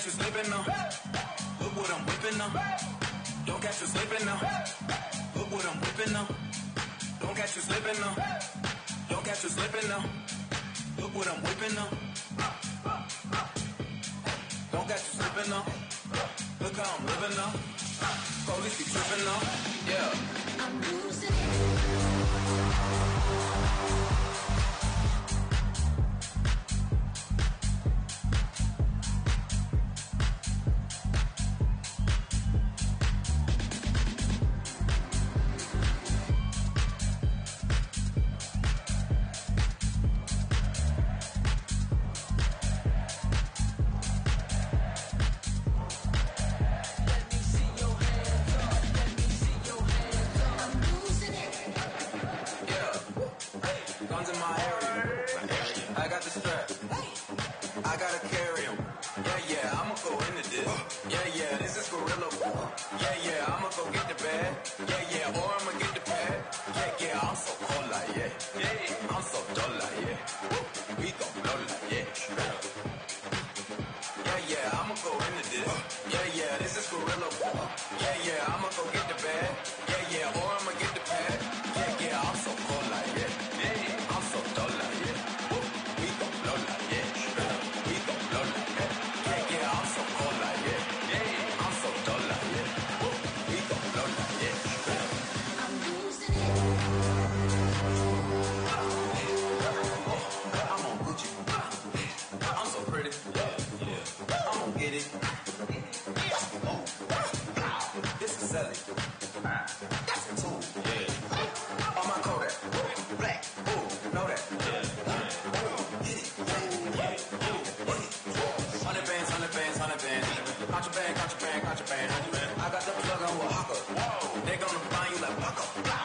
catch you slipping now. Look what I'm whipping now. Don't catch you slipping now. Look what I'm whipping now. Don't catch you slipping now. Don't catch you slipping now. Look what I'm whipping now. Don't catch you slipping now. Look how I'm living now. Police be tripping now. Yeah. Yeah. I'm so yeah. We yeah. Yeah, yeah, I'ma go into this. Yeah, yeah, this is gorilla. Yeah. I'm get it. Yeah. This is Ellie. That's a tool. Yeah. On my Kodak. Black. Ooh, know that. Yeah. Ooh, get it. Ooh, Hundred bands, hundred bands, hundred bands. Contraband, contraband, contraband. I got the plug on with Hopper. They gonna find you like Paco.